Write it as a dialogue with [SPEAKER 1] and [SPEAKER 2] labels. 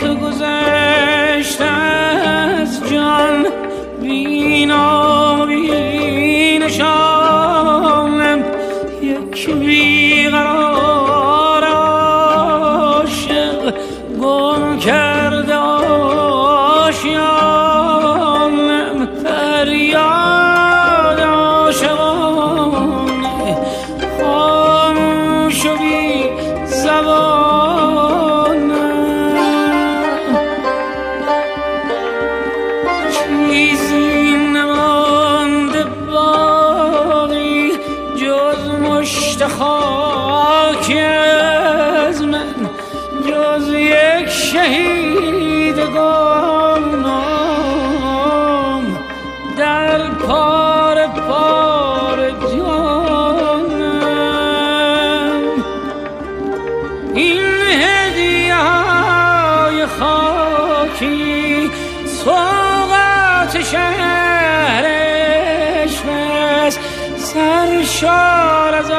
[SPEAKER 1] تو گذشت از جان. بینا بینشانم. یک بی مشت خاک از من جز یک شهید گمنام در پار پار جانم. این هدیه های خاکی سوقت شهر سرشار از